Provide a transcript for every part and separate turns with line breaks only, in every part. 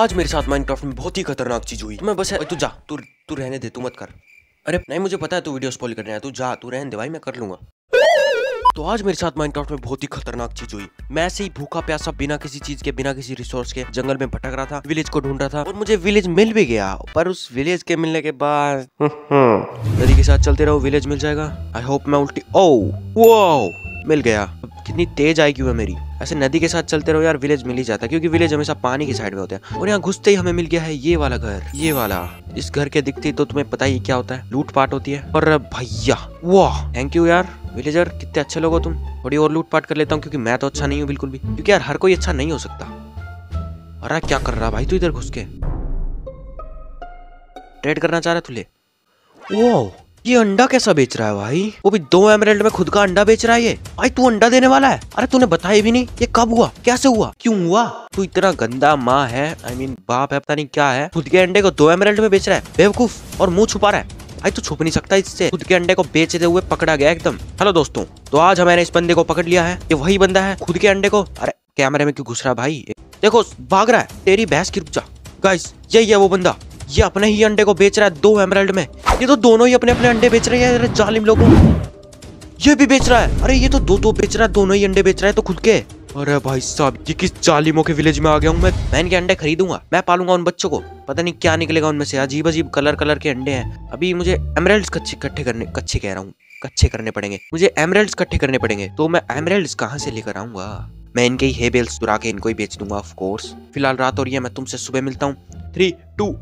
आज मेरे साथ माइनक्राफ्ट में बहुत ही खतरनाक चीज़ हुई। मैं बस तू जा। तू तू रहने दे, तू मत कर। अरे, नहीं, मुझे पता है तू वीडियो स्पॉइल करने तू जा, तू रहने दे भाई, मैं कर लूँगा। तो आज मेरे साथ माइनक्राफ्ट में बहुत ही खतरनाक चीज़ हुई। मैं ऐसे ही भूखा प्यासा बिना किसी चीज़ के, बिना किसी रिसोर्स के जंगल में भटक रहा था विलेज को ढूंढ रहा था और मुझे विलेज मिल भी गया। पर उस विलेज के मिलने के बाद नदी के साथ चलते रहो विलेज मिल जाएगा। आई होप मैं उल्टी ओ वो मिल गया। कितनी तेज आई क्यों है मेरी। ऐसे नदी के साथ चलते रहो यार विलेज मिल ही जाता है, क्योंकि विलेज हमेशा पानी की साइड में होते हैं। और यहाँ घुसते ही हमें मिल गया है ये वाला घर, ये वाला। इस घर के दिखते तो तुम्हें पता ही क्या होता है लूट पाट होती है। और भैया, वाह! थैंक यू यार विलेजर कितने अच्छे लोग हो तुम। थोड़ी और लूट पाट कर लेता हूँ, क्योंकि मैं तो अच्छा नहीं हूँ बिल्कुल भी। क्योंकि यार, हर कोई अच्छा नहीं हो सकता। अरे क्या कर रहा भाई तू इधर घुस के? ट्रेड करना चाह रहा तू ले वो ये अंडा कैसा बेच रहा है भाई? वो भी दो एमरेल्ड में खुद का अंडा बेच रहा है ये। भाई तू अंडा देने वाला है? अरे तूने बताया भी नहीं। ये कब हुआ? कैसे हुआ? क्यों हुआ? तू इतना गंदा माँ है। आई I मीन mean, बाप है पता नहीं क्या है। खुद के अंडे को दो एमरेल्ड में बेच रहा है। बेवकूफ़ और मुँह छुपा रहा है। भाई तू छुप नहीं सकता इससे। खुद के अंडे को बेचते हुए पकड़ा गया एकदम। हेलो दोस्तों तो आज हमारे इस बंदे को पकड़ लिया है। ये वही बंदा है खुद के अंडे को। अरे कैमरे में क्यों घुस रहा भाई? देखो भाग रहा है। तेरी भैंस की रुक जा। गाइस यही है वो बंदा। ये अपने ही अंडे को बेच रहा है, दो एमराल्ड में। ये तो दोनों ही अपने अपने अंडे बेच रहे हैं जालिम लोगों। ये भी बेच रहा है। अरे ये तो दो दो बेच रहा है, दोनों ही अंडे बेच रहा है तो खुद के। अरे भाई साहब, ये किस जालिमों के विलेज में आ गया हूँ मैं? मैं इनके अंडे खरीदूँगा, मैं पालूँगा उन बच्चों को। पता नहीं क्या निकलेगा उनमें से अजीब अजीब कलर कलर के अंडे हैं। अभी मुझे एमराल्ड कच्चे इकट्ठे करने, कच्चे कह रहा हूँ, कच्चे करने पड़ेंगे। मुझे एमराल्ड इकट्ठे करने पड़ेंगे तो मैं एमराल्ड कहाँ से लेकर आऊँगा? मैं इनके ही हेबेल्स चुरा के इनको ही बेच दूँगा ऑफ़ कोर्स फ़िलहाल रात हो रही है, मैं तुमसे सुबह मिलता हूँ। थ्री टू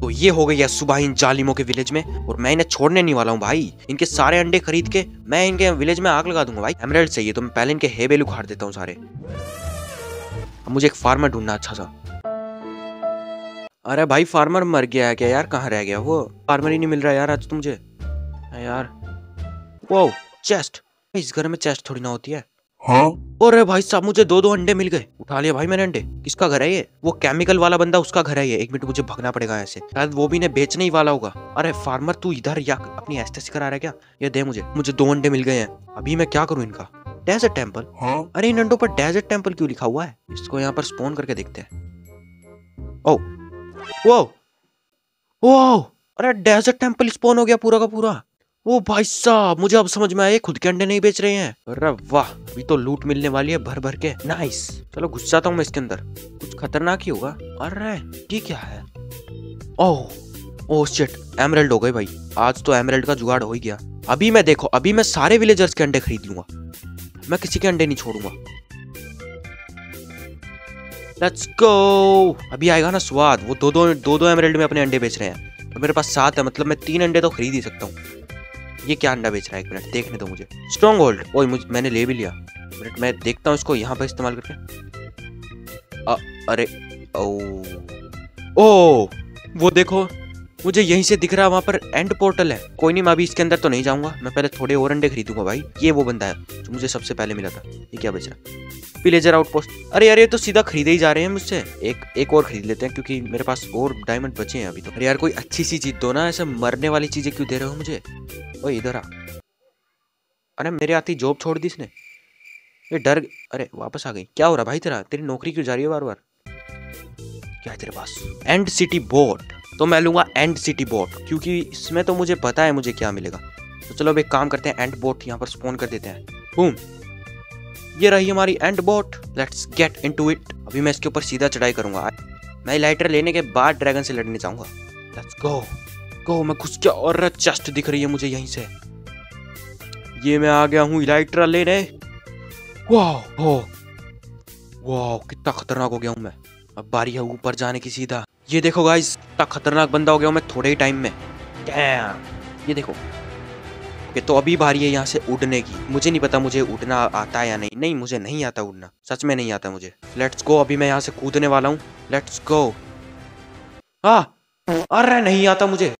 तो ये हो गई है सुबह इन जालिमों के विलेज में, और मैं इन्हें छोड़ने नहीं वाला हूँ भाई। इनके सारे अंडे खरीद के मैं इनके विलेज में आग लगा दूँगा भाई। एमरेल्ड चाहिए तो मैं पहले इनके हेबेल उखाड़ देता हूँ सारे। अब मुझे एक फार्मर ढूंढना अच्छा सा। अरे भाई फार्मर मर गया है क्या यार? कहाँ रह गया वो? फार्मर ही नहीं मिल रहा यार आज तो मुझे। यार। वो चेस्ट इस घर में चेस्ट थोड़ी ना होती है। हाँ? अरे भाई साहब मुझे दो दो अंडे मिल गए। उठा लिया भाई मैंने अंडे। किसका घर है ये? वो केमिकल वाला बंदा उसका घर है ये। एक मिनट मुझे भगना पड़ेगा ऐसे। शायद वो भी ने बेचने ही वाला होगा। अरे फार्मर तू इधर या अपनी एस्टेस करा रहा है क्या? ये दे मुझे। मुझे दो अंडे मिल गए हैं। अभी मैं क्या करूँ इनका? डेजर्ट टेंपल हाँ? अरे इन अंडों पर डेजर्ट टेंपल क्यों लिखा हुआ है? इसको यहाँ पर स्पोन करके देखते हैं। ओ वो वो अरे डेजर्ट टेंपल स्पोन हो गया पूरा का पूरा। ओ भाई साहब, मुझे अब समझ में आया खुद के अंडे नहीं बेच रहे हैं। अरे वाह, अभी तो लूट मिलने वाली है भर भर के। नाइस चलो घुस जाता हूँ मैं इसके अंदर। कुछ खतरनाक ही होगा। अरे, ये क्या है? ओह ओह शिट एमरल्ड हो गए भाई। आज तो एमरल्ड का जुगाड़ हो ही गया। अभी मैं देखो, अभी मैं सारे विलेजर्स के अंडे खरीद लूँगा मैं किसी के अंडे नहीं छोड़ूँगा। लेट्स गो अभी आएगा ना स्वाद। वो दो दो दो दो एमरल्ड में अपने अंडे बेच रहे हैं। और मेरे पास सात है मतलब मैं तीन अंडे तो खरीद ही सकता हूँ। ये क्या अंडा बेच रहा है एक मिनट देखने दो मुझे। स्ट्रॉन्ग होल्ड ओ मुझे मैंने ले भी लिया। मिनट मैं देखता हूँ इसको यहाँ पर इस्तेमाल करके। आ, अरे ओ ओ वो देखो मुझे यहीं से दिख रहा है वहाँ पर एंड पोर्टल है। कोई नहीं मैं अभी इसके अंदर तो नहीं जाऊँगा। मैं पहले थोड़े और अंडे खरीदूँगा भाई। ये वो बंदा है जो मुझे सबसे पहले मिला था। ये क्या बेच रहा विलेजर आउटपोस्ट अरे यार ये तो सीधा खरीदे ही जा रहे हैं मुझसे। एक एक और खरीद लेते हैं क्योंकि मेरे पास और डायमंड बचे हैं अभी तो। अरे यार कोई अच्छी सी चीज़ दो ना ऐसे मरने वाली चीज़ें क्यों दे रहे हो मुझे? ओ इधर आ। अरे, मेरे आती जॉब छोड़ दी इसने। ये डर, अरे, वापस आ गई। क्या हो रहा भाई तेरा? तेरी नौकरी क्यों जा रही है बार बार क्या है तेरे पास? एंड सिटी बोट तो मैं लूँगा एंड सिटी बोट क्योंकि इसमें तो मुझे पता है मुझे क्या मिलेगा। तो चलो अब एक काम करते हैं एंड बोट यहाँ पर स्पोन कर देते हैं। बूम ये रही हमारी and boat let's get into it अभी मैं इसके ऊपर सीधा चढ़ाई करूँगा। मैं लाइटर लेने के बाद ड्रैगन से लड़ने जाऊँगा। लेट्स गो गो मैं घुस क्या और चेस्ट दिख रही है मुझे यहीं से। ये मैं आ गया हूँ इलाइट्रा लेने। वाह वाह, कितना खतरनाक हो गया हूँ मैं। अब बारी है ऊपर जाने की सीधा। ये देखो गाइस कितना खतरनाक बंदा हो गया हूँ मैं थोड़े ही टाइम में। ये देखो। कि तो अभी बारी है यहाँ से उड़ने की। मुझे नहीं पता मुझे उड़ना आता है या नहीं। नहीं, मुझे नहीं आता उड़ना। सच में नहीं आता मुझे। लेट्स गो अभी मैं यहाँ से कूदने वाला हूँ। लेट्स गो हाँ। अरे, नहीं आता मुझे।